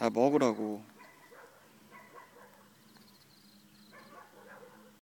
다 먹으라고.